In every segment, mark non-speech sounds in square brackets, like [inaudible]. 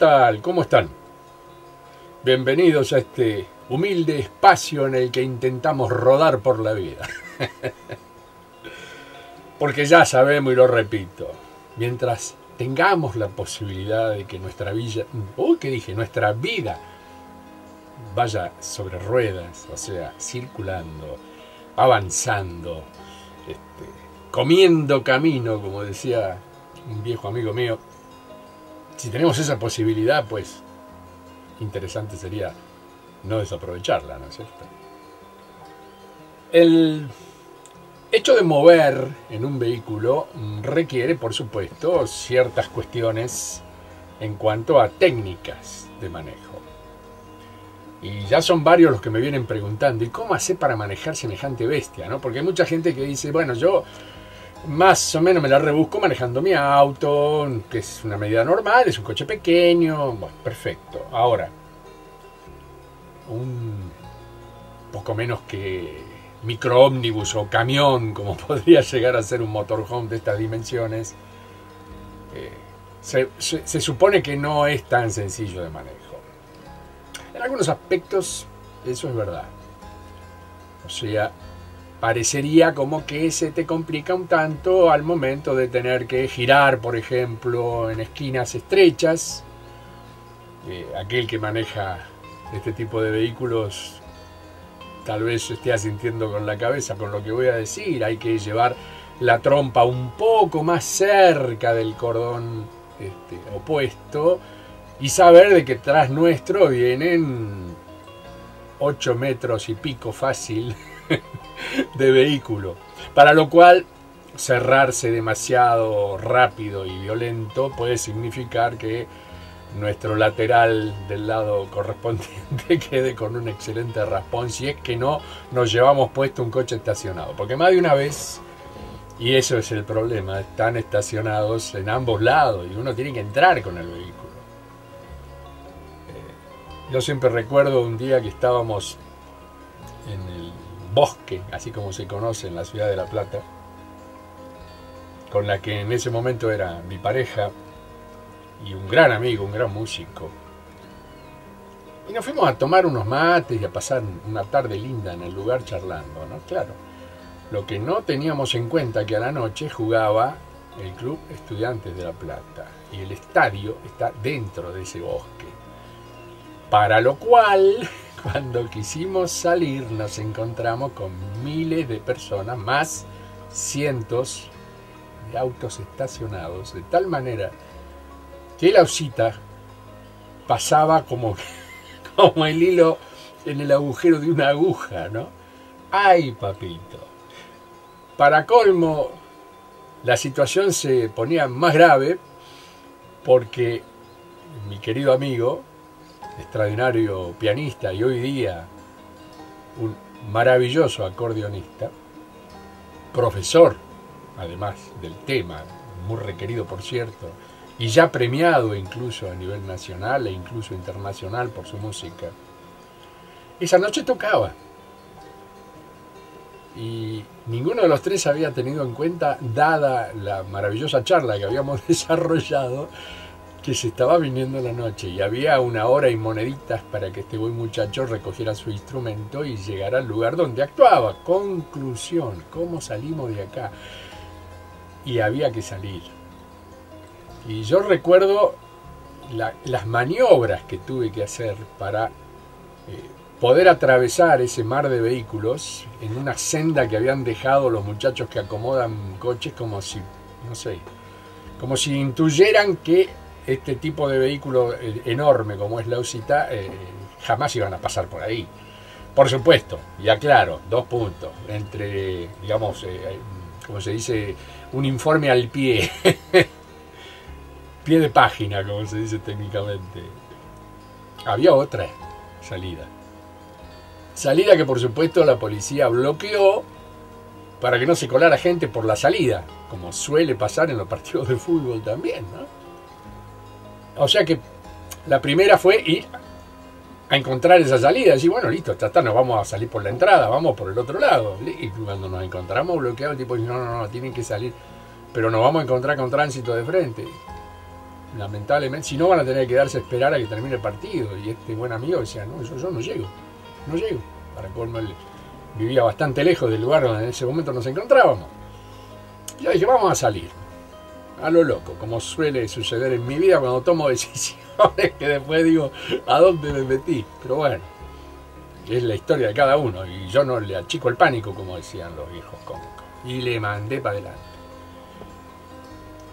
¿Qué tal? ¿Cómo están? Bienvenidos a este humilde espacio en el que intentamos rodar por la vida. [laughs] Porque ya sabemos y lo repito, mientras tengamos la posibilidad de que nuestra vida, uy, ¿qué dije? Nuestra vida vaya sobre ruedas, o sea, circulando, avanzando, este, comiendo camino, como decía un viejo amigo mío, si tenemos esa posibilidad, pues interesante sería no desaprovecharla, ¿no es cierto? El hecho de mover en un vehículo requiere, por supuesto, ciertas cuestiones en cuanto a técnicas de manejo. Y ya son varios los que me vienen preguntando, ¿y cómo hace para manejar semejante bestia? ¿no? Porque hay mucha gente que dice, bueno, yo más o menos me la rebusco manejando mi auto, que es una medida normal, es un coche pequeño, bueno, perfecto. Ahora, un poco menos que micro ómnibus o camión, como [laughs] podría llegar a ser un motorhome de estas dimensiones, eh, se supone que no es tan sencillo de manejo. En algunos aspectos eso es verdad. O sea, parecería como que se te complica un tanto al momento de tener que girar, por ejemplo, en esquinas estrechas. Eh, aquel que maneja este tipo de vehículos tal vez esté asintiendo con la cabeza con lo que voy a decir. Hay que llevar la trompa un poco más cerca del cordón este, opuesto y saber de que tras nuestro vienen 8 metros y pico fácil [laughs] de vehículo. Para lo cual cerrarse demasiado rápido y violento puede significar que nuestro lateral del lado correspondiente [laughs] quede con un excelente raspón si es que no nos llevamos puesto un coche estacionado. Porque más de una vez, y eso es el problema, están estacionados en ambos lados y uno tiene que entrar con el vehículo. Eh, yo siempre recuerdo un día que estábamos en el bosque, así como se conoce en la ciudad de La Plata, con la que en ese momento era mi pareja y un gran amigo, un gran músico. Y nos fuimos a tomar unos mates y a pasar una tarde linda en el lugar charlando, ¿no? Claro. Lo que no teníamos en cuenta que a la noche jugaba el Club Estudiantes de La Plata y el estadio está dentro de ese bosque. Para lo cual cuando quisimos salir nos encontramos con miles de personas, más cientos de autos estacionados, de tal manera que la osita pasaba como, [laughs] como el hilo en el agujero de una aguja, ¿no? ¡Ay, papito! Para colmo, la situación se ponía más grave porque mi querido amigo, extraordinario pianista y hoy día un maravilloso acordeonista, profesor además del tema, muy requerido por cierto, y ya premiado incluso a nivel nacional e incluso internacional por su música. Esa noche tocaba. Y ninguno de los tres había tenido en cuenta, dada la maravillosa charla que habíamos [laughs] desarrollado, que se estaba viniendo la noche y había una hora y moneditas para que este buen muchacho recogiera su instrumento y llegara al lugar donde actuaba. Conclusión, ¿cómo salimos de acá? Y había que salir. Y yo recuerdo las maniobras que tuve que hacer para eh, poder atravesar ese mar de vehículos en una senda que habían dejado los muchachos que acomodan coches como si, no sé, como si intuyeran que este tipo de vehículo eh, enorme como es la Usita eh, jamás iban a pasar por ahí. Por supuesto, y aclaro, dos puntos, entre, digamos, eh, como se dice, un informe al pie, [laughs] pie de página, como se dice técnicamente. Había otra salida. Salida que por supuesto la policía bloqueó para que no se colara gente por la salida, como suele pasar en los partidos de fútbol también, ¿no? O sea que la primera fue ir a encontrar esa salida. Decir, bueno, listo, está, nos vamos a salir por la entrada, vamos por el otro lado. Y cuando nos encontramos bloqueados, el tipo dice, no, no, no, tienen que salir, pero nos vamos a encontrar con tránsito de frente. lamentablemente, si no van a tener que quedarse a esperar a que termine el partido. Y este buen amigo decía, no, yo, yo no llego, no llego. Para colmo, él vivía bastante lejos del lugar donde en ese momento nos encontrábamos. Y yo dije, vamos a salir, a lo loco, como suele suceder en mi vida cuando tomo [laughs] decisiones que después digo, ¿a dónde me metí? Pero bueno, es la historia de cada uno y yo no le achico el pánico, como decían los viejos cómicos. Y le mandé para adelante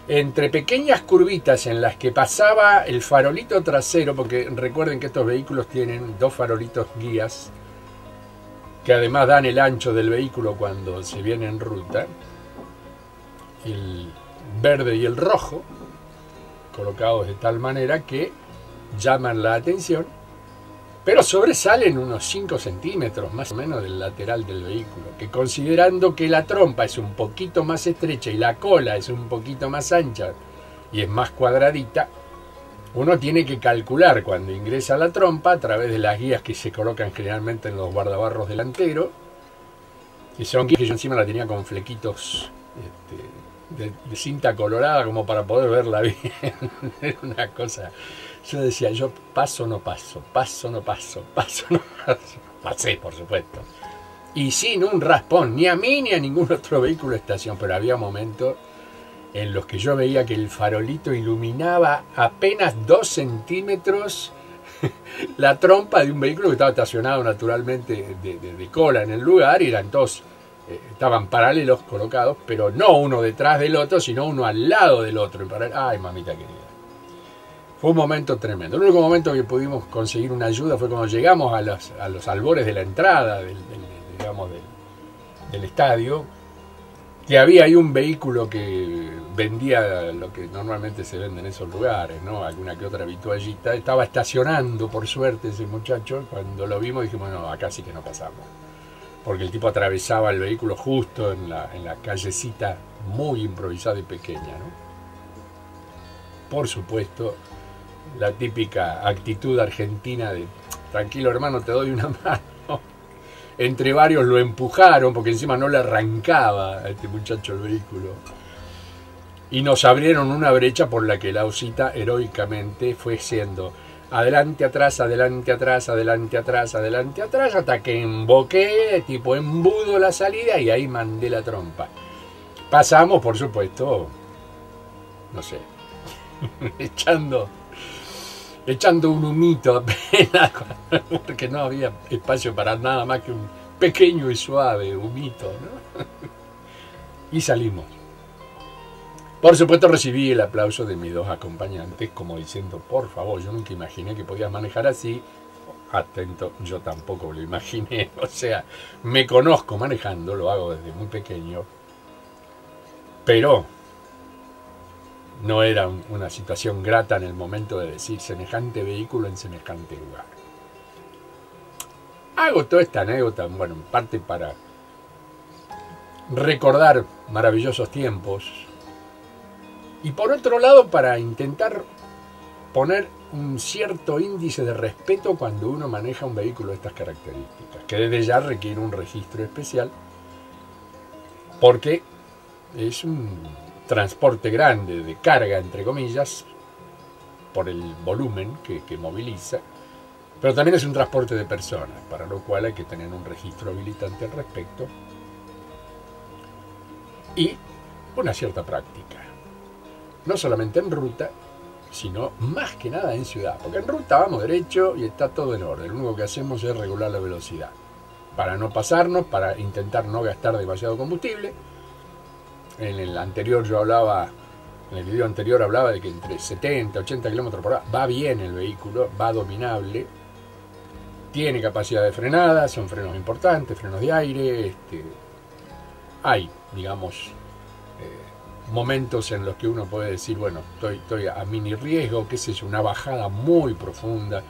entre pequeñas curvitas en las que pasaba el farolito trasero, porque recuerden que estos vehículos tienen dos farolitos guías, que además dan el ancho del vehículo cuando se viene en ruta, verde y el rojo, colocados de tal manera que llaman la atención pero sobresalen unos 5 centímetros más o menos del lateral del vehículo, que considerando que la trompa es un poquito más estrecha y la cola es un poquito más ancha y es más cuadradita, uno tiene que calcular cuando ingresa la trompa a través de las guías que se colocan generalmente en los guardabarros delanteros, y son guías que yo encima la tenía con flequitos este, de, de, cinta colorada como para poder verla [laughs] bien. Era una cosa yo decía, yo paso, no paso, paso, no paso, paso, no paso. Pasé, por supuesto. Y sin un raspón, ni a mí ni a ningún otro vehículo de estación, pero había momentos en los que yo veía que el farolito iluminaba apenas dos centímetros [laughs] la trompa de un vehículo que estaba estacionado naturalmente de, cola en el lugar y eran todos, estaban paralelos colocados, pero no uno detrás del otro, sino uno al lado del otro. Ay, mamita querida. Fue un momento tremendo. El único momento que pudimos conseguir una ayuda fue cuando llegamos a los, a los albores de la entrada del, digamos, del, estadio, que había ahí un vehículo que vendía lo que normalmente se vende en esos lugares, ¿no? Alguna que otra habituallita. Estaba estacionando, por suerte, ese muchacho. Cuando lo vimos dijimos, no, acá sí que no pasamos. Porque el tipo atravesaba el vehículo justo en la, en la callecita muy improvisada y pequeña, ¿no? Por supuesto, la típica actitud argentina de tranquilo hermano, te doy una [laughs] mano. Entre varios lo empujaron porque encima no le arrancaba a este muchacho el vehículo. Y nos abrieron una brecha por la que la osita heroicamente fue siendo adelante, atrás, adelante, atrás, adelante, atrás, adelante, atrás, hasta que emboqué, tipo embudo la salida y ahí mandé la trompa. Pasamos, por supuesto, no sé, [laughs] echando echando un humito apenas, [laughs] porque no había espacio para nada más que un pequeño y suave humito, ¿no? [laughs] Y salimos. Por supuesto recibí el aplauso de mis dos acompañantes, como diciendo, por favor, yo nunca imaginé que podías manejar así. Atento, yo tampoco lo imaginé. [laughs] O sea, me conozco manejando, lo hago desde muy pequeño. Pero no era una situación grata en el momento de decir semejante vehículo en semejante lugar. Hago toda esta anécdota, bueno, en parte para recordar maravillosos tiempos y por otro lado para intentar poner un cierto índice de respeto cuando uno maneja un vehículo de estas características, que desde ya requiere un registro especial porque es un transporte grande de carga, entre comillas, por el volumen que, moviliza, pero también es un transporte de personas, para lo cual hay que tener un registro habilitante al respecto y una cierta práctica. No solamente en ruta, sino más que nada en ciudad, porque en ruta vamos derecho y está todo en orden, lo único que hacemos es regular la velocidad, para no pasarnos, para intentar no gastar demasiado combustible, en el anterior yo hablaba, en el video anterior hablaba de que entre 70 y 80 kilómetros por hora va bien el vehículo, va dominable, tiene capacidad de frenada, son frenos importantes, frenos de aire, este, hay, digamos, momentos en los que uno puede decir, bueno, estoy, estoy a mini riesgo, qué sé yo, una bajada muy profunda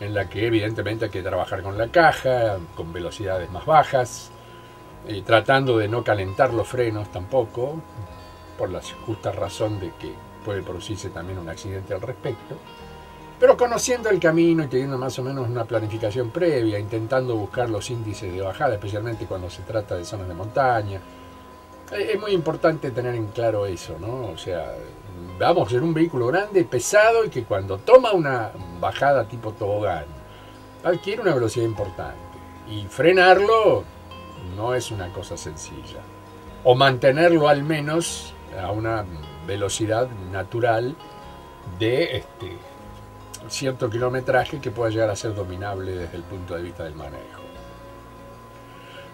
en la que evidentemente hay que trabajar con la caja, con velocidades más bajas, eh, tratando de no calentar los frenos tampoco, por la justa razón de que puede producirse también un accidente al respecto, pero conociendo el camino y teniendo más o menos una planificación previa, intentando buscar los índices de bajada, especialmente cuando se trata de zonas de montaña, Es muy importante tener en claro eso, ¿no? O sea, vamos en un vehículo grande, pesado y que cuando toma una bajada tipo tobogán adquiere una velocidad importante. Y frenarlo no es una cosa sencilla. O mantenerlo al menos a una velocidad natural de este, cierto kilometraje que pueda llegar a ser dominable desde el punto de vista del manejo.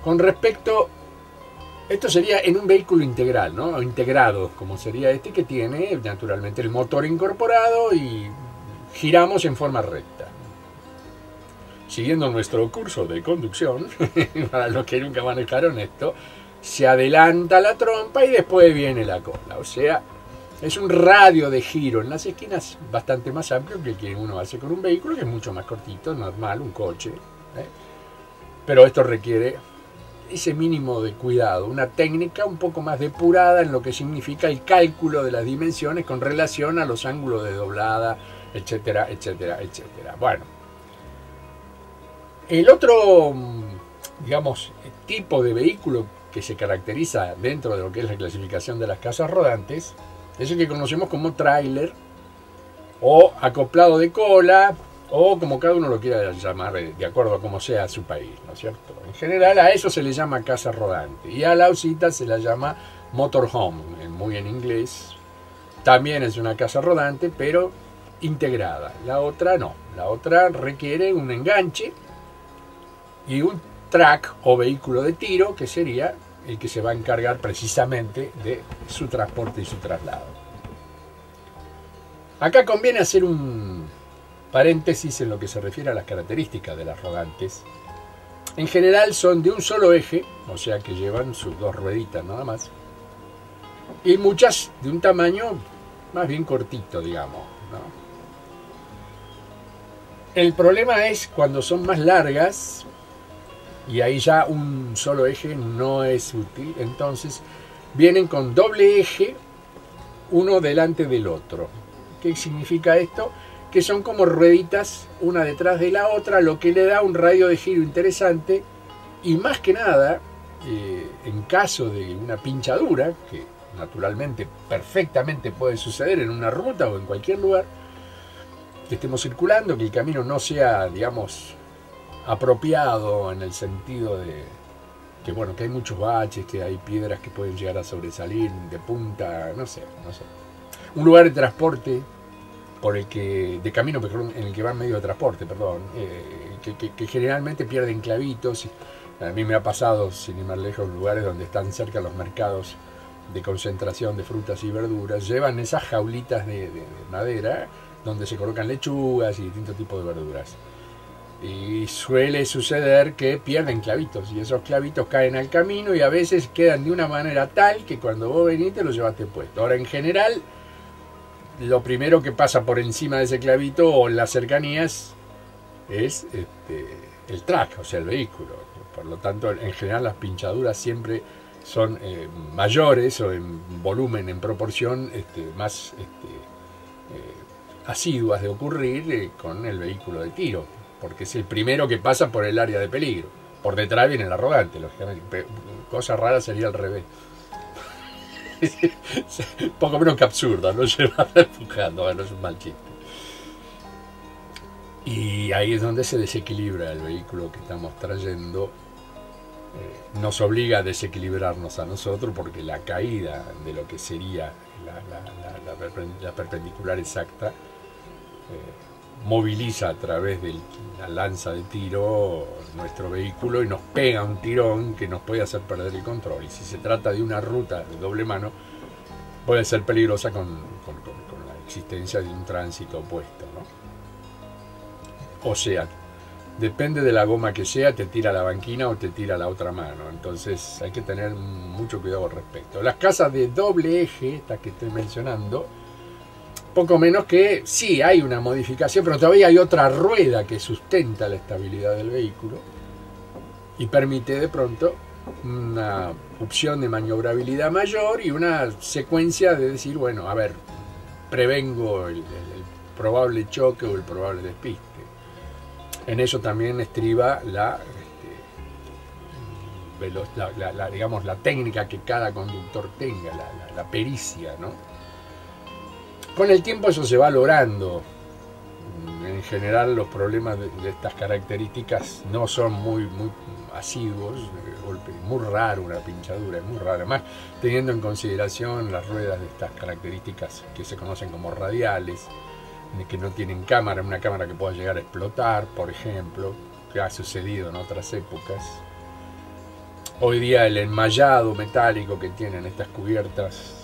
Con respecto, esto sería en un vehículo integral, ¿no? Integrado, como sería este que tiene naturalmente el motor incorporado y giramos en forma recta. Siguiendo nuestro curso de conducción, [laughs] para los que nunca manejaron esto, se adelanta la trompa y después viene la cola. O sea, es un radio de giro en las esquinas bastante más amplio que el que uno hace con un vehículo, que es mucho más cortito, normal, un coche. ¿eh? Pero esto requiere ese mínimo de cuidado, una técnica un poco más depurada en lo que significa el cálculo de las dimensiones con relación a los ángulos de doblada, etcétera, etcétera, etcétera. Bueno, el otro, digamos, tipo de vehículo que se caracteriza dentro de lo que es la clasificación de las casas rodantes es el que conocemos como tráiler o acoplado de cola o como cada uno lo quiera llamar de acuerdo a cómo sea su país, ¿no es cierto? En general a eso se le llama casa rodante y a la usita se la llama motorhome, muy en inglés. También es una casa rodante, pero integrada. La otra no, la otra requiere un enganche y un track o vehículo de tiro que sería el que se va a encargar precisamente de su transporte y su traslado. Acá conviene hacer un paréntesis en lo que se refiere a las características de las rodantes. En general son de un solo eje, o sea que llevan sus dos rueditas nada más, y muchas de un tamaño más bien cortito, digamos. El problema es cuando son más largas, y ahí ya un solo eje no es útil. Entonces vienen con doble eje, uno delante del otro. ¿Qué significa esto? Que son como rueditas una detrás de la otra, lo que le da un radio de giro interesante y más que nada, eh, en caso de una pinchadura, que naturalmente perfectamente puede suceder en una ruta o en cualquier lugar, que estemos circulando, que el camino no sea, digamos, apropiado en el sentido de que bueno, que hay muchos baches, que hay piedras que pueden llegar a sobresalir de punta, no sé, no sé. Un lugar de transporte por el que, de camino en el que va medio de transporte, perdón, eh, que, generalmente pierden clavitos. A mí me ha pasado, sin ir más lejos, lugares donde están cerca los mercados de concentración de frutas y verduras, llevan esas jaulitas de madera donde se colocan lechugas y distintos tipos de verduras. Y suele suceder que pierden clavitos y esos clavitos caen al camino y a veces quedan de una manera tal que cuando vos venís te los llevaste puesto. Ahora, en general, lo primero que pasa por encima de ese clavito o en las cercanías es este, el track, o sea, el vehículo. Por lo tanto, en general las pinchaduras siempre son eh, mayores o en volumen, en proporción, este, más este, eh, asiduas de ocurrir eh, con el vehículo de tiro porque es el primero que pasa por el área de peligro. Por detrás viene el arrogante, lógicamente. Cosa rara sería al revés. [laughs] Poco menos que absurda, ¿no? [laughs] Llevar empujando, no es un mal chiste. Y ahí es donde se desequilibra el vehículo que estamos trayendo. Eh, nos obliga a desequilibrarnos a nosotros porque la caída de lo que sería la, perpendicular exacta eh, moviliza a través de la lanza de tiro nuestro vehículo y nos pega un tirón que nos puede hacer perder el control. Y si se trata de una ruta de doble mano, puede ser peligrosa con, la existencia de un tránsito opuesto. O sea, depende de la goma que sea, te tira la banquina o te tira la otra mano. Entonces hay que tener mucho cuidado al respecto. Las casas de doble eje, estas que estoy mencionando, poco menos que sí hay una modificación, pero todavía hay otra rueda que sustenta la estabilidad del vehículo y permite de pronto una opción de maniobrabilidad mayor y una secuencia de decir, bueno, a ver, prevengo el, probable choque o el probable despiste. En eso también estriba la, este, la, digamos, la técnica que cada conductor tenga, la, pericia, ¿no? Con el tiempo eso se va logrando. En general los problemas de, estas características no son muy, asiduos, muy raro una pinchadura, es muy raro. Además, teniendo en consideración las ruedas de estas características que se conocen como radiales, que no tienen cámara, una cámara que pueda llegar a explotar, por ejemplo, que ha sucedido en otras épocas. Hoy día el enmallado metálico que tienen estas cubiertas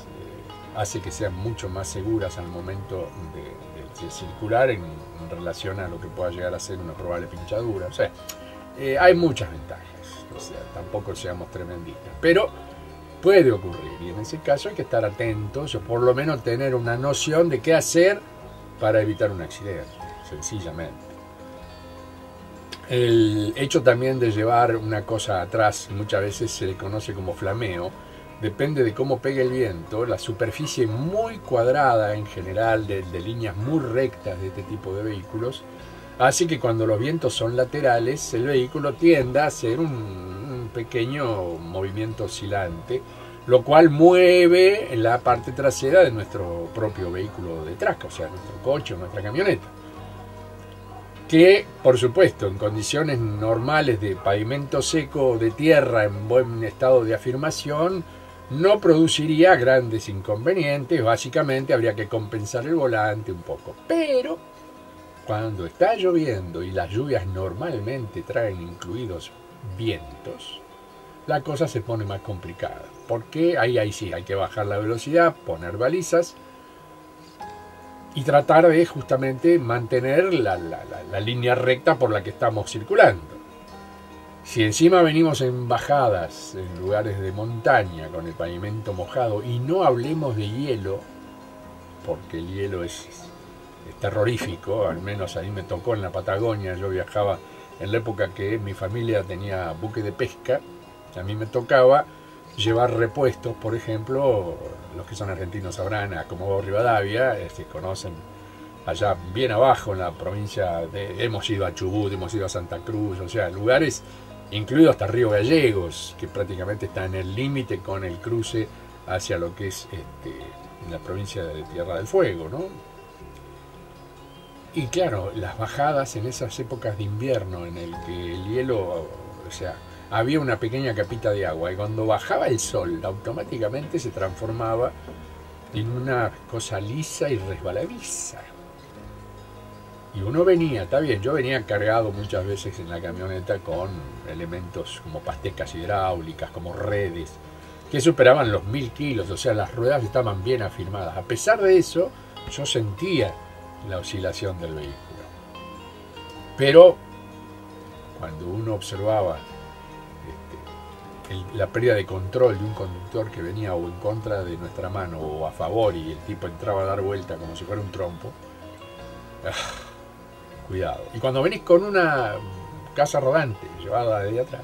hace que sean mucho más seguras al momento de, circular en, relación a lo que pueda llegar a ser una probable pinchadura. O sea, eh, hay muchas ventajas, o sea, tampoco seamos tremendistas, pero puede ocurrir y en ese caso hay que estar atentos o por lo menos tener una noción de qué hacer para evitar un accidente, sencillamente. El hecho también de llevar una cosa atrás, muchas veces se le conoce como flameo, depende de cómo pegue el viento, la superficie muy cuadrada en general, de, líneas muy rectas de este tipo de vehículos, hace que cuando los vientos son laterales, el vehículo tienda a hacer un, pequeño movimiento oscilante, lo cual mueve la parte trasera de nuestro propio vehículo de traca, o sea, nuestro coche o nuestra camioneta. Que, por supuesto, en condiciones normales de pavimento seco de tierra en buen estado de afirmación, no produciría grandes inconvenientes, básicamente habría que compensar el volante un poco. Pero, cuando está lloviendo y las lluvias normalmente traen incluidos vientos, la cosa se pone más complicada. Porque ahí, ahí sí, hay que bajar la velocidad, poner balizas y tratar de justamente mantener la, línea recta por la que estamos circulando. Si encima venimos en bajadas, en lugares de montaña, con el pavimento mojado, y no hablemos de hielo, porque el hielo es, terrorífico, al menos a mí me tocó en la Patagonia, yo viajaba en la época que mi familia tenía buque de pesca, a mí me tocaba llevar repuestos, por ejemplo, los que son argentinos sabrán, a como Rivadavia, este, conocen allá bien abajo en la provincia de, hemos ido a Chubut, hemos ido a Santa Cruz, o sea, lugares, incluido hasta Río Gallegos, que prácticamente está en el límite con el cruce hacia lo que es este, la provincia de Tierra del Fuego, ¿no? Y claro, las bajadas en esas épocas de invierno en el que el hielo, o sea, había una pequeña capita de agua y cuando bajaba el sol automáticamente se transformaba en una cosa lisa y resbaladiza. Y uno venía, está bien, yo venía cargado muchas veces en la camioneta con elementos como pastecas hidráulicas, como redes, que superaban los mil kilos, o sea, las ruedas estaban bien afirmadas. A pesar de eso, yo sentía la oscilación del vehículo. Pero cuando uno observaba la pérdida de control de un conductor que venía o en contra de nuestra mano o a favor y el tipo entraba a dar vuelta como si fuera un trompo, ah, cuidado. Y cuando venís con una casa rodante llevada de atrás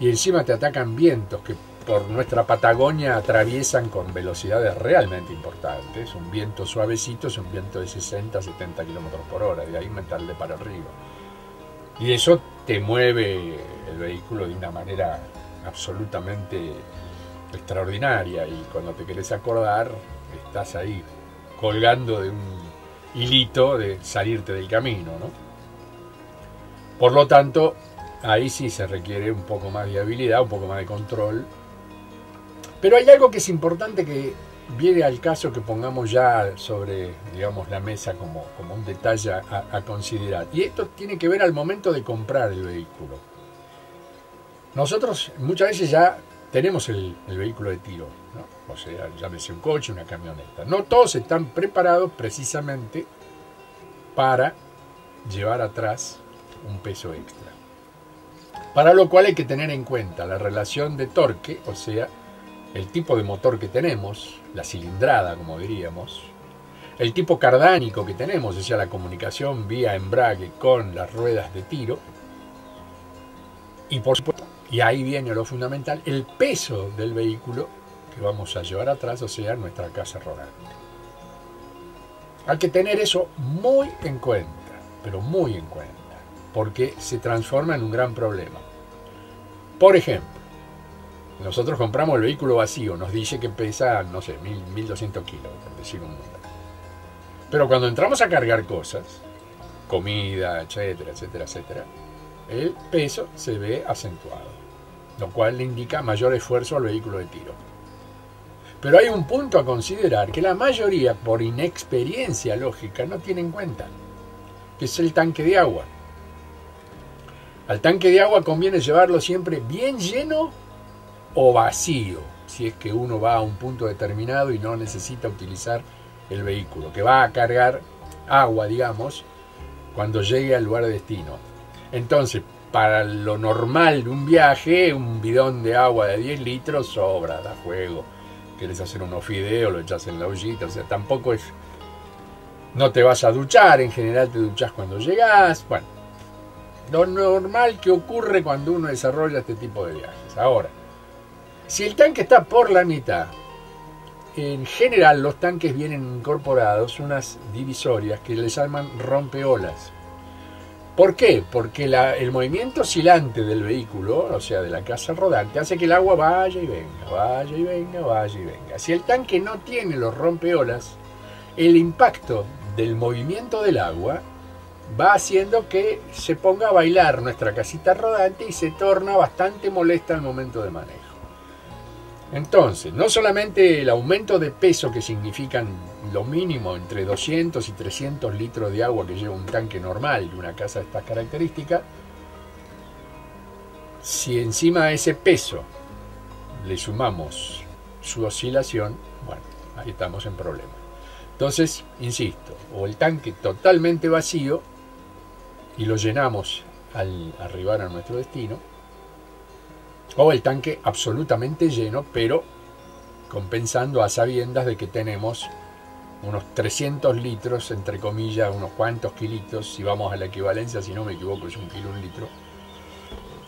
y encima te atacan vientos que por nuestra Patagonia atraviesan con velocidades realmente importantes, un viento suavecito es un viento de 60, 70 kilómetros por hora, de ahí meterle para arriba. Y eso te mueve el vehículo de una manera absolutamente extraordinaria y cuando te querés acordar estás ahí colgando de un hilito de salirte del camino, ¿no? Por lo tanto, ahí sí se requiere un poco más de habilidad, un poco más de control. Pero hay algo que es importante que viene al caso que pongamos ya sobre, digamos, la mesa como, como un detalle a, a considerar. Y esto tiene que ver al momento de comprar el vehículo. Nosotros muchas veces ya tenemos el, vehículo de tiro, ¿no? O sea, llámese un coche, una camioneta. No todos están preparados precisamente para llevar atrás un peso extra. Para lo cual hay que tener en cuenta la relación de torque, o sea, el tipo de motor que tenemos, la cilindrada, como diríamos, el tipo cardánico que tenemos, o sea, la comunicación vía embrague con las ruedas de tiro, y por supuesto y ahí viene lo fundamental, el peso del vehículo que vamos a llevar atrás, o sea, nuestra casa rodante. Hay que tener eso muy en cuenta, pero muy en cuenta, porque se transforma en un gran problema. Por ejemplo, nosotros compramos el vehículo vacío, nos dice que pesa, no sé, 1200 kilos, por decir un número. Pero cuando entramos a cargar cosas, comida, etcétera, etcétera, etcétera, el peso se ve acentuado, lo cual le indica mayor esfuerzo al vehículo de tiro. Pero hay un punto a considerar que la mayoría, por inexperiencia lógica, no tiene en cuenta, que es el tanque de agua. Al tanque de agua conviene llevarlo siempre bien lleno o vacío, si es que uno va a un punto determinado y no necesita utilizar el vehículo, que va a cargar agua, digamos, cuando llegue al lugar de destino. Entonces, para lo normal de un viaje, un bidón de agua de 10 litros sobra, da juego. Quieres hacer unos fideos, lo echas en la ollita, o sea, tampoco es... No te vas a duchar, en general te duchas cuando llegas, bueno, lo normal que ocurre cuando uno desarrolla este tipo de viajes. Ahora, si el tanque está por la mitad, en general los tanques vienen incorporados unas divisorias que les llaman rompeolas. ¿Por qué? Porque el movimiento oscilante del vehículo, o sea, de la casa rodante, hace que el agua vaya y venga, vaya y venga, vaya y venga. Si el tanque no tiene los rompeolas, el impacto del movimiento del agua va haciendo que se ponga a bailar nuestra casita rodante y se torna bastante molesta al momento de manejo. Entonces, no solamente el aumento de peso que significan lo mínimo entre 200 y 300 litros de agua que lleva un tanque normal de una casa de estas características, si encima de ese peso le sumamos su oscilación, bueno, ahí estamos en problema. Entonces, insisto, o el tanque totalmente vacío y lo llenamos al arribar a nuestro destino, o el tanque absolutamente lleno, pero compensando a sabiendas de que tenemos unos 300 litros, entre comillas, unos cuantos kilitos, si vamos a la equivalencia, si no me equivoco es un kilo, un litro.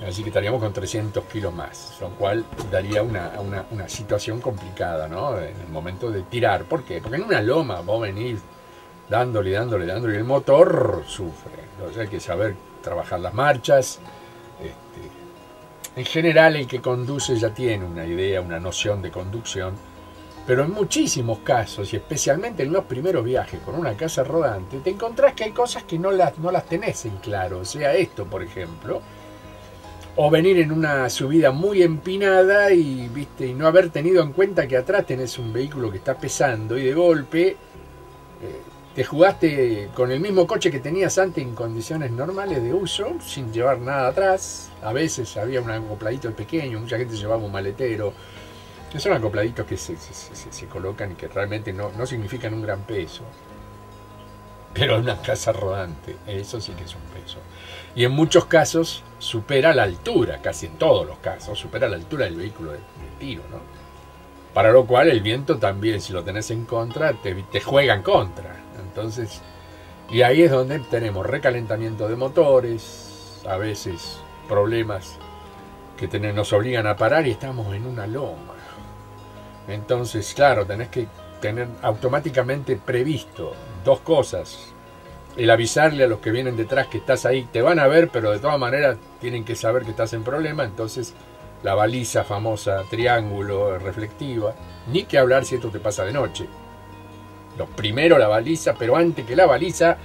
Así que estaríamos con 300 kilos más, lo cual daría una, una, situación complicada, ¿no? En el momento de tirar. ¿Por qué? Porque en una loma vos venís dándole, dándole, dándole, y el motor sufre. Entonces hay que saber trabajar las marchas, en general el que conduce ya tiene una idea, una noción de conducción, pero en muchísimos casos, y especialmente en los primeros viajes con una casa rodante, te encontrás que hay cosas que no las, no las tenés en claro. O sea, esto, por ejemplo, o venir en una subida muy empinada y, ¿viste? y no haber tenido en cuenta que atrás tenés un vehículo que está pesando y de golpe... Eh, te jugaste con el mismo coche que tenías antes en condiciones normales de uso, sin llevar nada atrás. A veces había un acopladito pequeño, mucha gente llevaba un maletero. Son acopladitos que se, colocan y que realmente no, significan un gran peso. Pero una casa rodante, eso sí que es un peso. Y en muchos casos supera la altura, casi en todos los casos, supera la altura del vehículo de, tiro, ¿no? Para lo cual el viento también, si lo tenés en contra, te, te juega en contra. Entonces, y ahí es donde tenemos recalentamiento de motores, a veces problemas que nos obligan a parar y estamos en una loma. Entonces, claro, tenés que tener automáticamente previsto dos cosas. El avisarle a los que vienen detrás que estás ahí, te van a ver, pero de todas maneras tienen que saber que estás en problema. Entonces, la baliza famosa, triángulo, reflectiva. Ni que hablar si esto te pasa de noche primero la baliza, pero antes que la baliza,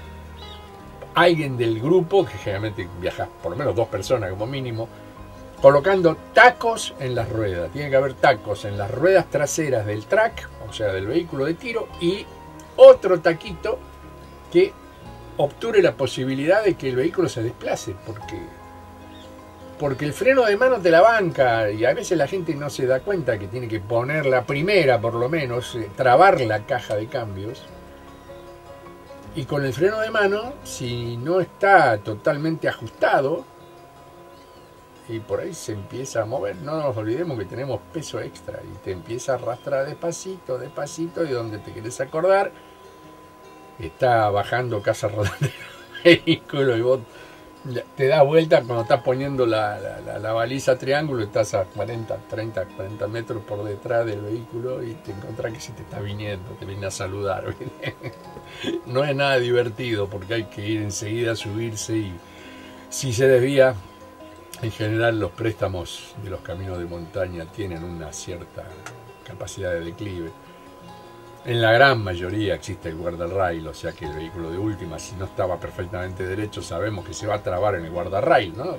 alguien del grupo, que generalmente viaja por lo menos dos personas como mínimo, colocando tacos en las ruedas. Tiene que haber tacos en las ruedas traseras del track, o sea, del vehículo de tiro, y otro taquito que obture la posibilidad de que el vehículo se desplace, porque porque el freno de mano te la banca y a veces la gente no se da cuenta que tiene que poner la primera, por lo menos, eh, trabar la caja de cambios. Y con el freno de mano, si no está totalmente ajustado, y por ahí se empieza a mover, no nos olvidemos que tenemos peso extra y te empieza a arrastrar despacito, despacito, y donde te quieres acordar, está bajando casa rodante [laughs] vehículo y vos te da vuelta cuando estás poniendo la, baliza triángulo, estás a 40, 30, 40 metros por detrás del vehículo y te encontrás que se te está viniendo, te viene a saludar. [laughs] no es nada divertido porque hay que ir enseguida a subirse y si se desvía, En general los préstamos de los caminos de montaña tienen una cierta capacidad de declive. En la gran mayoría existe el guardarrail, o sea que el vehículo de última, si no estaba perfectamente derecho, sabemos que se va a trabar en el guardarrail, ¿no?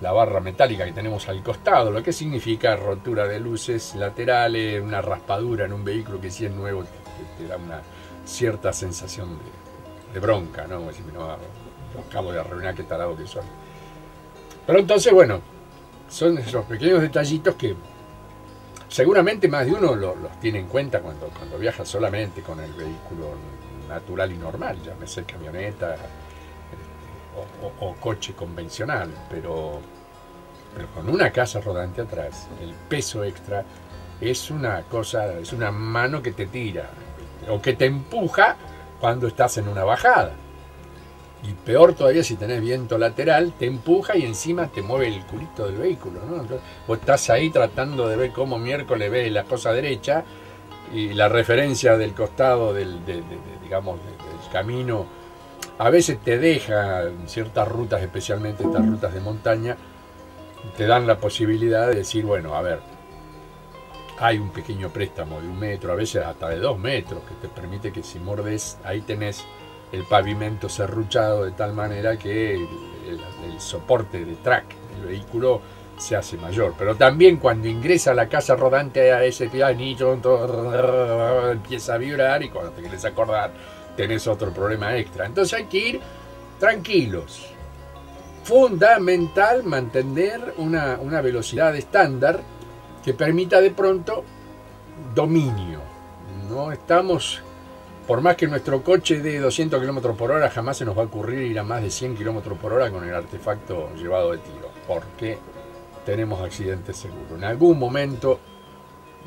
La barra metálica que tenemos al costado, lo que significa rotura de luces laterales, una raspadura en un vehículo que si es nuevo te, da una cierta sensación de, bronca, ¿no? No, acabo de arruinar qué talado que soy. Pero entonces, bueno, son esos pequeños detallitos que seguramente más de uno los tiene en cuenta cuando, cuando viaja solamente con el vehículo natural y normal, llámese camioneta este, o, coche convencional, pero, pero con una casa rodante atrás, el peso extra es una cosa, es una mano que te tira o que te empuja cuando estás en una bajada. Y peor todavía si tenés viento lateral, te empuja y encima te mueve el culito del vehículo. ¿no? vos estás ahí tratando de ver cómo miércoles ves la cosa derecha y la referencia del costado del, digamos, del camino a veces te deja ciertas rutas, especialmente estas rutas de montaña, te dan la posibilidad de decir, bueno, a ver, hay un pequeño préstamo de un metro, a veces hasta de dos metros, que te permite que si mordes, ahí tenés el pavimento serruchado de tal manera que el, soporte de track del vehículo se hace mayor. Pero también cuando ingresa a la casa rodante a ese pianillo, empieza a vibrar y cuando te quieres acordar tenés otro problema extra. Entonces hay que ir tranquilos. Fundamental mantener una, una velocidad estándar que permita de pronto dominio. No estamos por más que nuestro coche de 200 km por hora, jamás se nos va a ocurrir ir a más de 100 km por hora con el artefacto llevado de tiro, porque tenemos accidentes seguros. En algún momento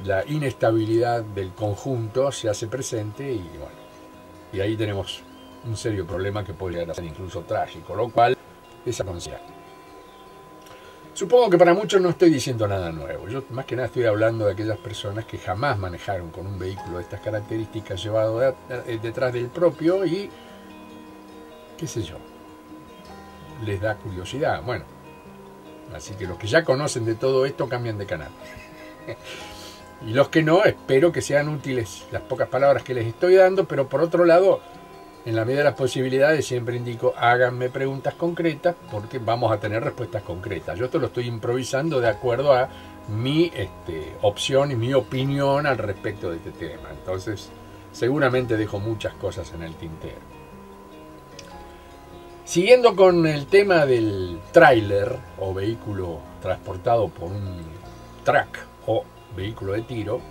la inestabilidad del conjunto se hace presente y bueno, y ahí tenemos un serio problema que podría ser incluso trágico, lo cual es a. Supongo que para muchos no estoy diciendo nada nuevo. Yo más que nada estoy hablando de aquellas personas que jamás manejaron con un vehículo de estas características llevado eh, detrás del propio y, qué sé yo, les da curiosidad. Bueno, así que los que ya conocen de todo esto cambian de canal. [laughs] y los que no, espero que sean útiles las pocas palabras que les estoy dando, pero por otro lado, en la medida de las posibilidades siempre indico háganme preguntas concretas porque vamos a tener respuestas concretas. Yo esto lo estoy improvisando de acuerdo a mi este, opción y mi opinión al respecto de este tema. Entonces, seguramente dejo muchas cosas en el tintero. Siguiendo con el tema del tráiler o vehículo transportado por un track o vehículo de tiro,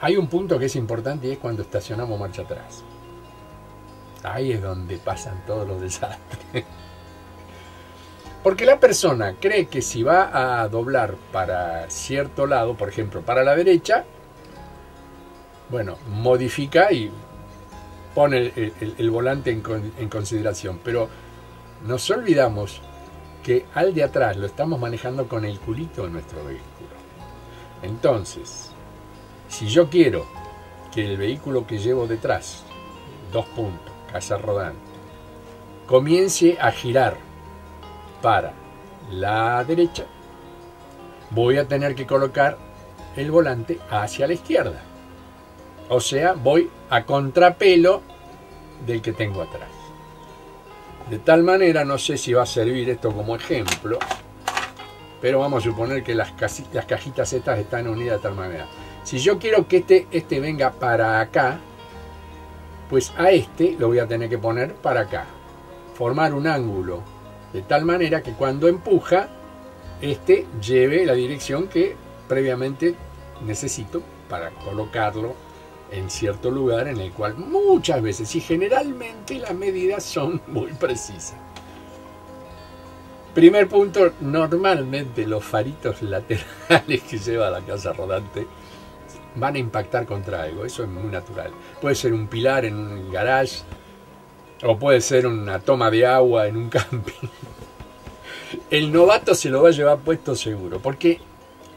hay un punto que es importante y es cuando estacionamos marcha atrás. Ahí es donde pasan todos los desastres. Porque la persona cree que si va a doblar para cierto lado, por ejemplo, para la derecha, bueno, modifica y pone el, volante en, consideración. Pero nos olvidamos que al de atrás lo estamos manejando con el culito de nuestro vehículo. Entonces, si yo quiero que el vehículo que llevo detrás, dos puntos, casa rodante, comience a girar para la derecha, voy a tener que colocar el volante hacia la izquierda. O sea, voy a contrapelo del que tengo atrás. De tal manera, no sé si va a servir esto como ejemplo, pero vamos a suponer que las, cajitas estas están unidas de tal manera. Si yo quiero que este, este venga para acá, pues a este lo voy a tener que poner para acá. Formar un ángulo de tal manera que cuando empuja, este lleve la dirección que previamente necesito para colocarlo en cierto lugar en el cual muchas veces y generalmente las medidas son muy precisas. Primer punto, normalmente los faritos [laughs] laterales que lleva la casa rodante van a impactar contra algo, eso es muy natural. Puede ser un pilar en un garage, o puede ser una toma de agua en un [laughs] camping. El novato se lo va a llevar puesto seguro, porque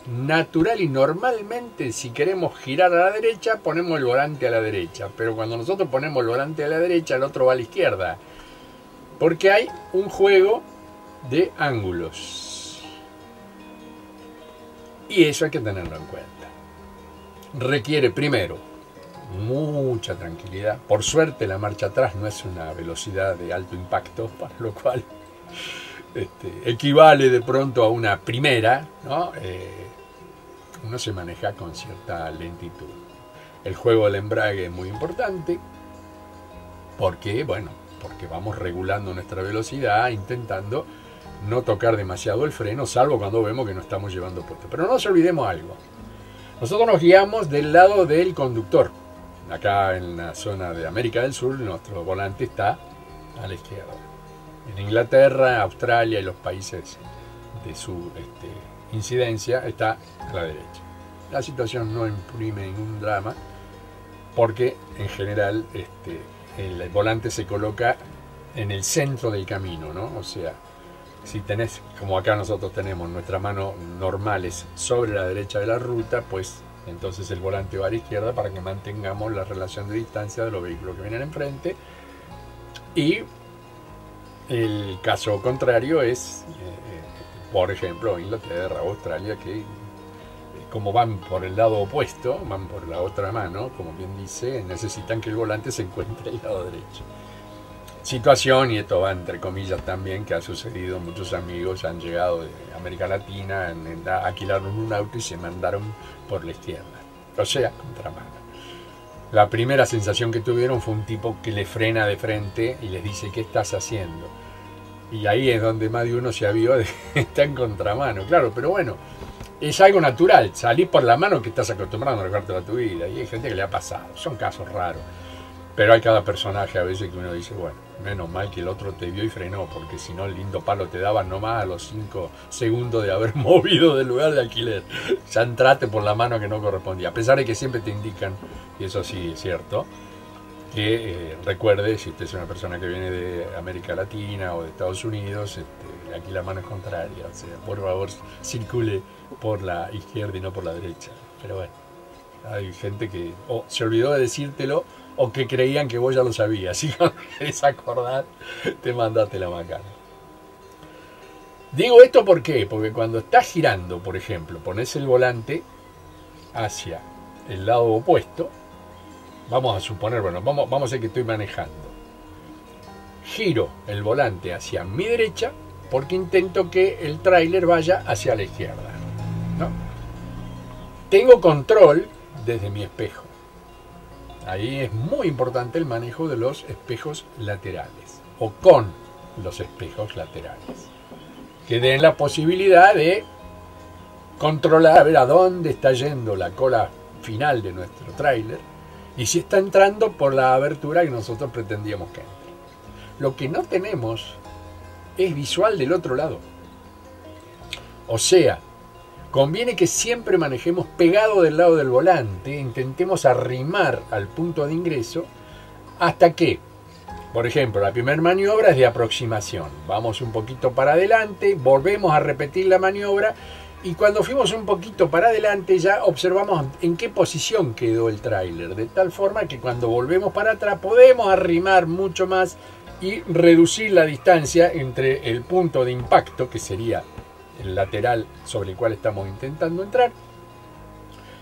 natural y normalmente si queremos girar a la derecha ponemos el volante a la derecha, pero cuando nosotros ponemos el volante a la derecha el otro va a la izquierda, porque hay un juego de ángulos. Y eso hay que tenerlo en cuenta. Requiere primero mucha tranquilidad. Por suerte la marcha atrás no es una velocidad de alto impacto, [laughs] para lo cual este, equivale de pronto a una primera, ¿no? Eh, uno se maneja con cierta lentitud. El juego del embrague es muy importante porque, bueno, porque vamos regulando nuestra velocidad, intentando no tocar demasiado el freno, salvo cuando vemos que no estamos llevando puesto. Pero no nos olvidemos algo. Nosotros nos guiamos del lado del conductor. Acá en la zona de América del Sur, nuestro volante está a la izquierda. En Inglaterra, Australia y los países de su este, incidencia está a la derecha. La situación no imprime ningún drama porque en general este, el volante se coloca en el centro del camino, ¿no? O sea, si tenés, como acá nosotros tenemos nuestra mano normales sobre la derecha de la ruta, pues entonces el volante va a la izquierda para que mantengamos la relación de distancia de los vehículos que vienen enfrente. Y el caso contrario es, eh, eh, por ejemplo, Inglaterra, Australia, que eh, como van por el lado opuesto, van por la otra mano, como bien dice, necesitan que el volante se encuentre al lado derecho situación, y esto va entre comillas también, que ha sucedido, muchos amigos han llegado de América Latina, alquilaron un auto y se mandaron por la izquierda, o sea, contramano. La primera sensación que tuvieron fue un tipo que le frena de frente y les dice, ¿qué estás haciendo? Y ahí es donde más de uno se avió de [laughs] está en contramano, claro, pero bueno, es algo natural, salir por la mano que estás acostumbrado a recorrer toda tu vida, y hay gente que le ha pasado, son casos raros. Pero hay cada personaje a veces que uno dice, bueno, menos mal que el otro te vio y frenó, porque si no el lindo palo te daba nomás a los 5 segundos de haber [laughs] movido del lugar de alquiler. Ya entraste por la mano que no correspondía. A pesar de que siempre te indican, y eso sí es cierto, que eh, recuerde, si usted es una persona que viene de América Latina o de Estados Unidos, este, aquí la mano es contraria. O sea, por favor, circule por la izquierda y no por la derecha. Pero bueno, hay gente que se olvidó de decírtelo o que creían que vos ya lo sabías. [laughs] Si no querés acordar, te mandaste la macana. Digo esto porque cuando estás girando, por ejemplo, pones el volante hacia el lado opuesto, vamos a suponer, bueno, vamos, vamos a ver que estoy manejando. Giro el volante hacia mi derecha porque intento que el tráiler vaya hacia la izquierda. ¿no? Tengo control desde mi espejo. Ahí es muy importante el manejo de los espejos laterales o con los espejos laterales. Que den la posibilidad de controlar a ver a dónde está yendo la cola final de nuestro tráiler y si está entrando por la abertura que nosotros pretendíamos que entre. Lo que no tenemos es visual del otro lado. O sea, Conviene que siempre manejemos pegado del lado del volante, intentemos arrimar al punto de ingreso hasta que, por ejemplo, la primera maniobra es de aproximación. Vamos un poquito para adelante, volvemos a repetir la maniobra y cuando fuimos un poquito para adelante ya observamos en qué posición quedó el tráiler, de tal forma que cuando volvemos para atrás podemos arrimar mucho más y reducir la distancia entre el punto de impacto, que sería el lateral sobre el cual estamos intentando entrar,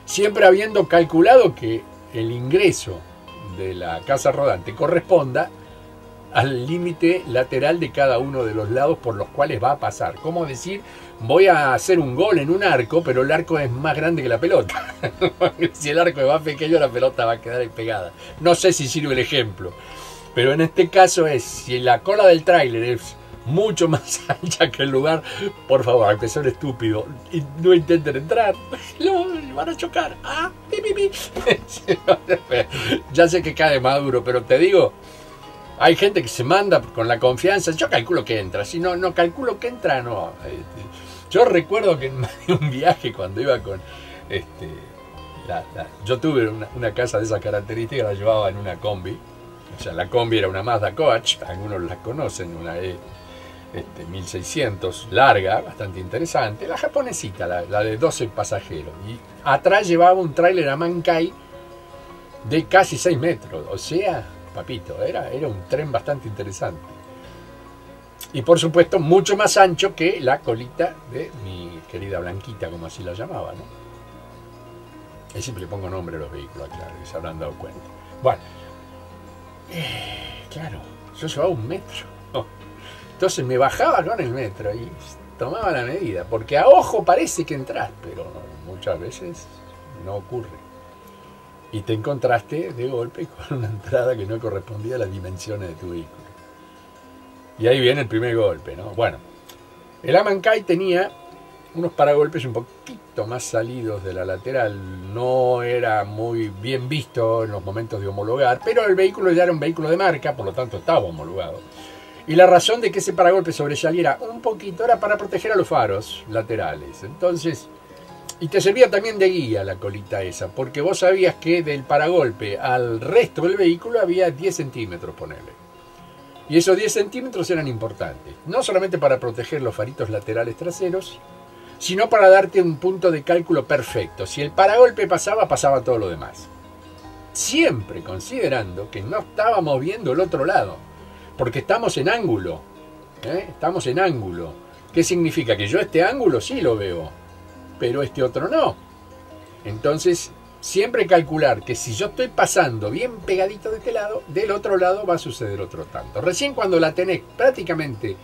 siempre habiendo calculado que el ingreso de la casa rodante corresponda al límite lateral de cada uno de los lados por los cuales va a pasar. Como decir, voy a hacer un gol en un arco, pero el arco es más grande que la pelota. [laughs] si el arco es más pequeño, la pelota va a quedar pegada. No sé si sirve el ejemplo, pero en este caso es, si la cola del tráiler es mucho más [laughs] ancha que el lugar, por favor, aunque sea estúpido, y no intenten entrar, [laughs] lo, van a chocar. Ah, [laughs] ya sé que cae maduro, pero te digo, hay gente que se manda con la confianza, yo calculo que entra, si no, no calculo que entra, no. Este, yo recuerdo que en un viaje cuando iba con, este, yo tuve una, casa de esas características, la llevaba en una combi, o sea, la combi era una Mazda Coach, algunos la conocen, una E 1600, este, larga, bastante interesante, la japonesita, la, de 12 pasajeros. Y atrás llevaba un tráiler a Mankai de casi 6 metros. O sea, papito, era, era un tren bastante interesante. Y por supuesto, mucho más ancho que la colita de mi querida Blanquita, como así la llamaba, ¿no? Ahí siempre le pongo nombre a los vehículos, claro, y se habrán dado cuenta. Bueno, eh, claro, yo llevaba un metro. Entonces me bajaba con el metro y tomaba la medida, porque a ojo parece que entras, pero muchas veces no ocurre. Y te encontraste de golpe [laughs] con una entrada que no correspondía a las dimensiones de tu vehículo. Y ahí viene el primer golpe, ¿no? Bueno, el Amankai tenía unos paragolpes un poquito más salidos de la lateral, no era muy bien visto en los momentos de homologar, pero el vehículo ya era un vehículo de marca, por lo tanto estaba homologado. Y la razón de que ese paragolpe sobresaliera un poquito era para proteger a los faros laterales. Entonces, y te servía también de guía la colita esa, porque vos sabías que del paragolpe al resto del vehículo había 10 centímetros, ponele. Y esos 10 centímetros eran importantes, no solamente para proteger los faritos laterales traseros, sino para darte un punto de cálculo perfecto. Si el paragolpe pasaba, pasaba todo lo demás. Siempre considerando que no estábamos viendo el otro lado, porque estamos en ángulo. ¿eh? Estamos en ángulo. ¿Qué significa? Que yo este ángulo sí lo veo, pero este otro no. Entonces siempre calcular que si yo estoy pasando bien pegadito de este lado, del otro lado va a suceder otro tanto. Recién cuando la tenés prácticamente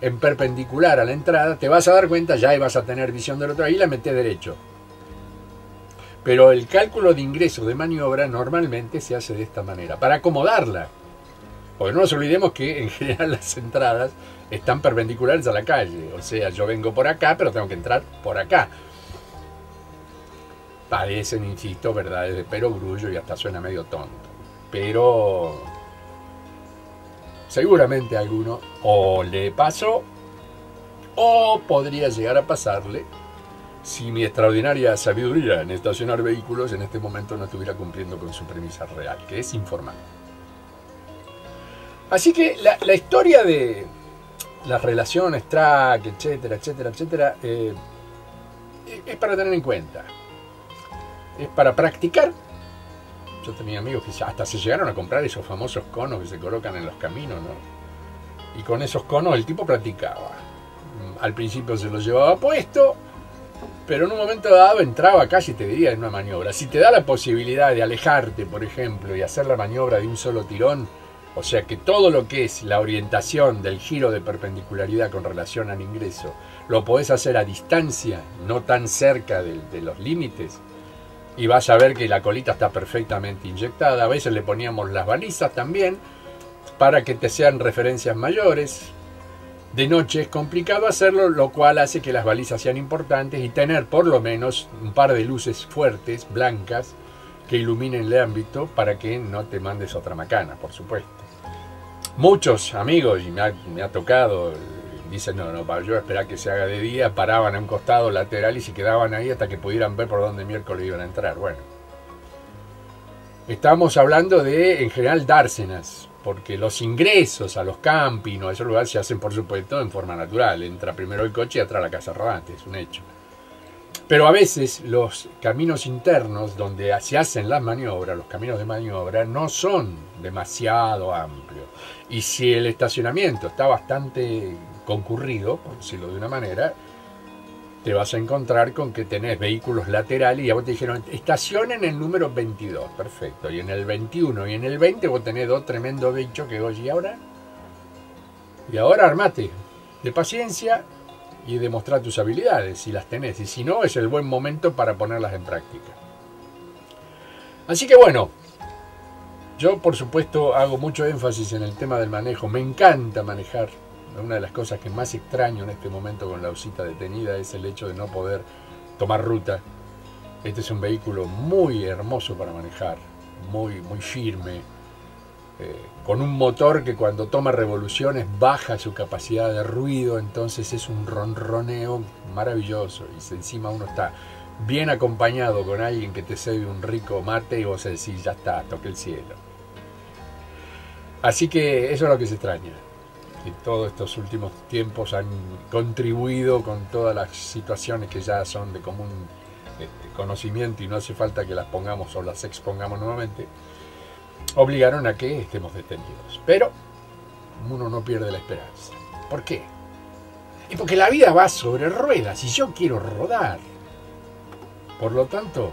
en perpendicular a la entrada, te vas a dar cuenta, ya vas a tener visión del otro, ahí la metés derecho. Pero el cálculo de ingreso de maniobra normalmente se hace de esta manera, para acomodarla. Porque no nos olvidemos que en general [laughs] las entradas están perpendiculares a la calle. O sea, yo vengo por acá, pero tengo que entrar por acá parecen, insisto, verdades de perogrullo y hasta suena medio tonto. Pero seguramente a alguno o le pasó o podría llegar a pasarle si mi extraordinaria sabiduría en estacionar vehículos en este momento no estuviera cumpliendo con su premisa real, que es informar. Así que la, historia de las relaciones, track, etcétera, etcétera, etcétera, eh, es para tener en cuenta es para practicar. Yo tenía amigos que hasta se llegaron a comprar esos famosos conos que se colocan en los caminos, ¿no? Y con esos conos el tipo practicaba. Mm, al principio se los llevaba puesto, pero en un momento dado entraba casi, te diría, en una maniobra. Si te da la posibilidad de alejarte, por ejemplo, y hacer la maniobra de un solo tirón, o sea que todo lo que es la orientación del giro de perpendicularidad con relación al ingreso, lo podés hacer a distancia, no tan cerca de los límites, y vas a ver que la colita está perfectamente inyectada. A veces le poníamos las balizas también para que te sean referencias mayores. De noche es complicado hacerlo, lo cual hace que las balizas sean importantes y tener por lo menos un par de luces fuertes, blancas, que iluminen el ámbito para que no te mandes otra macana, por supuesto. Muchos amigos, y me ha, tocado Dicen, no, no, para yo esperar que se haga de día, paraban a un costado lateral y se quedaban ahí hasta que pudieran ver por dónde miércoles iban a entrar. Bueno, estamos hablando de, en general, dársenas, porque los ingresos a los campings o a esos lugares se hacen, por supuesto, en forma natural. Entra primero el coche y atrás la casa rodante, es un hecho. Pero a veces los caminos internos donde se hacen las maniobras, los caminos de maniobra, no son demasiado amplios. Y si el estacionamiento está bastante concurrido, por decirlo de una manera, te vas a encontrar con que tenés vehículos laterales y ya vos te dijeron, estacionen en el número 22, perfecto, y en el 21 y en el 20 vos tenés dos tremendos bichos que hoy y ahora, y ahora armate. De paciencia y demostrar tus habilidades, si las tenés, y si no, es el buen momento para ponerlas en práctica. Así que bueno, yo por supuesto hago mucho énfasis en el tema del manejo, me encanta manejar, una de las cosas que más extraño en este momento con la usita detenida es el hecho de no poder tomar ruta. Este es un vehículo muy hermoso para manejar, muy, muy firme, eh, con un motor que cuando toma revoluciones baja su capacidad de ruido, entonces es un ronroneo maravilloso. Y encima uno está bien acompañado con alguien que te sirve un rico mate y vos decís, ya está, toque el cielo. Así que eso es lo que se extraña que todos estos últimos tiempos han contribuido con todas las situaciones que ya son de común este, conocimiento y no hace falta que las pongamos o las expongamos nuevamente, obligaron a que estemos detenidos. Pero uno no pierde la esperanza. ¿Por qué? Y porque la vida va sobre ruedas y yo quiero rodar. Por lo tanto,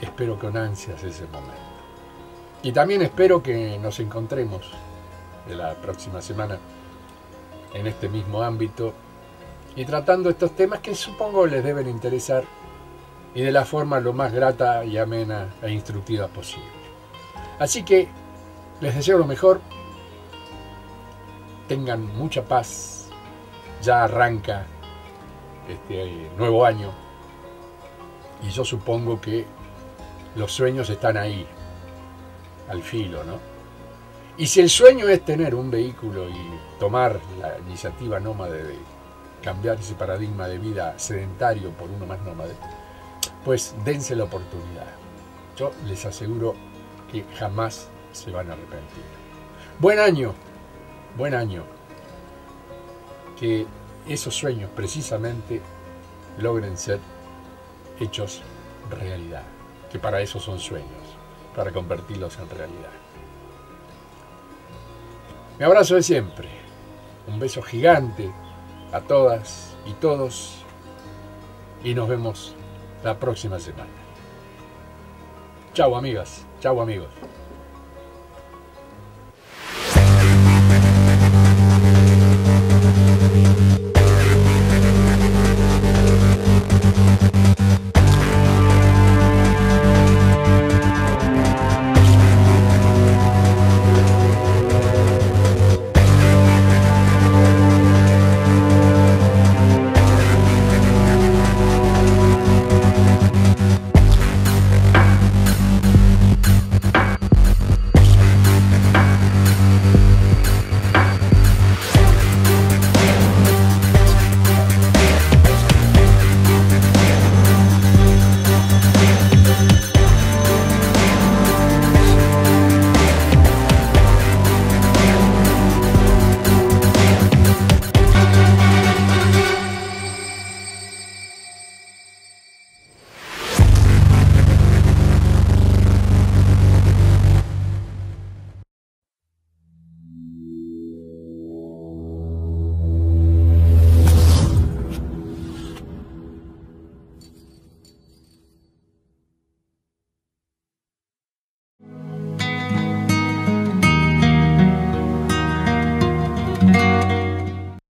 espero con ansias ese momento. Y también espero que nos encontremos la próxima semana en este mismo ámbito y tratando estos temas que supongo les deben interesar y de la forma lo más grata y amena e instructiva posible. Así que les deseo lo mejor, tengan mucha paz, ya arranca este nuevo año y yo supongo que los sueños están ahí, al filo, ¿no? Y si el sueño es tener un vehículo y tomar la iniciativa nómade de cambiar ese paradigma de vida sedentario por uno más nómade, pues dense la oportunidad. Yo les aseguro que jamás se van a arrepentir. Buen año, buen año. Que esos sueños precisamente logren ser hechos realidad. Que para eso son sueños, para convertirlos en realidad. Mi abrazo de siempre. Un beso gigante a todas y todos. Y nos vemos la próxima semana. Chao amigas, chao amigos.